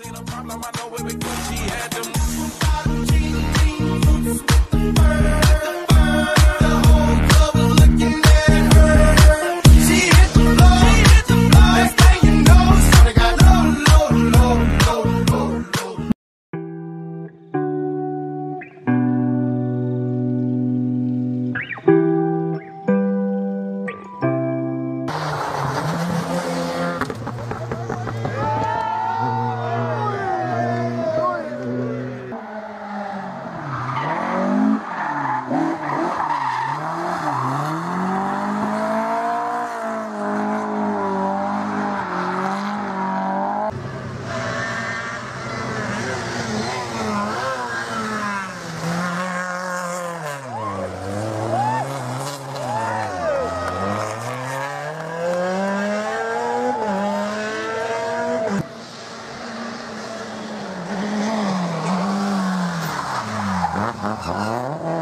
ain't a problem. I know it because she had them. Ah.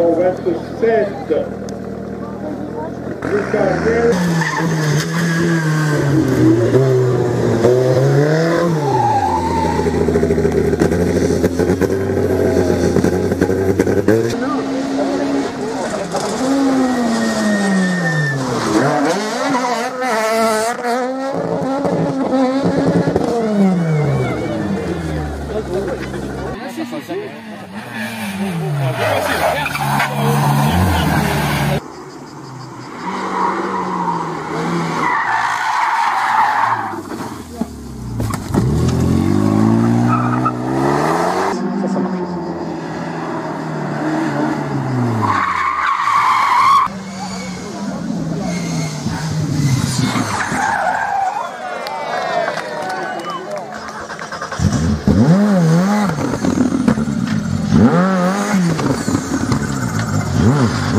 O verso 7 do capítulo. Mm-hmm.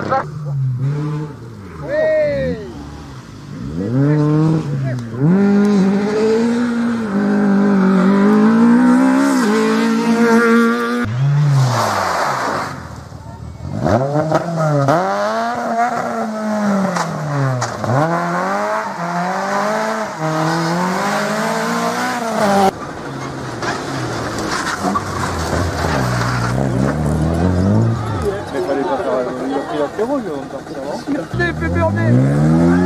Nel. Mais rouge, on va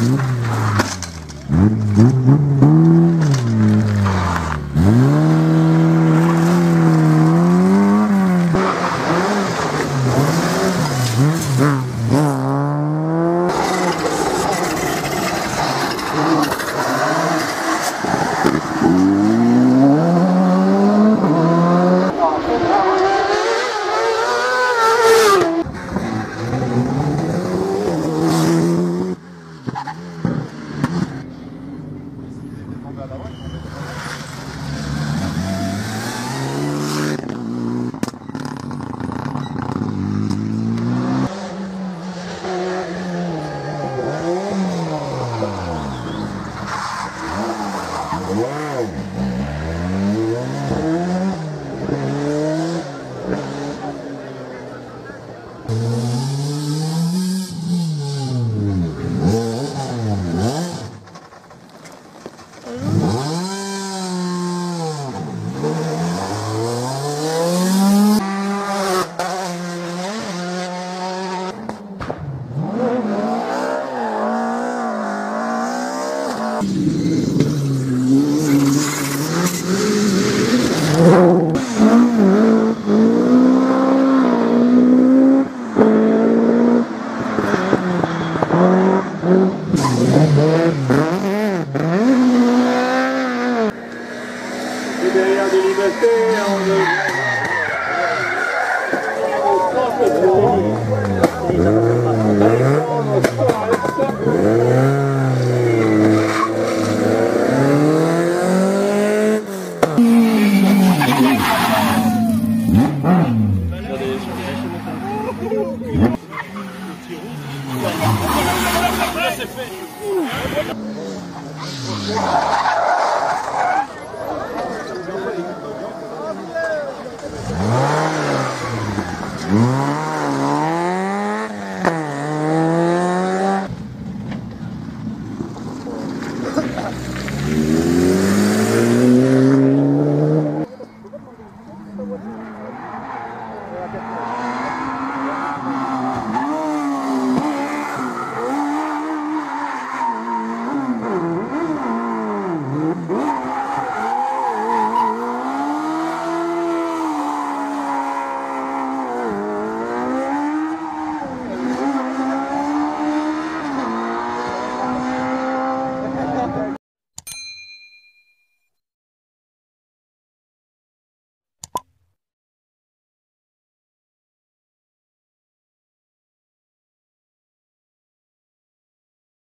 Mm-hmm. Mm-hmm.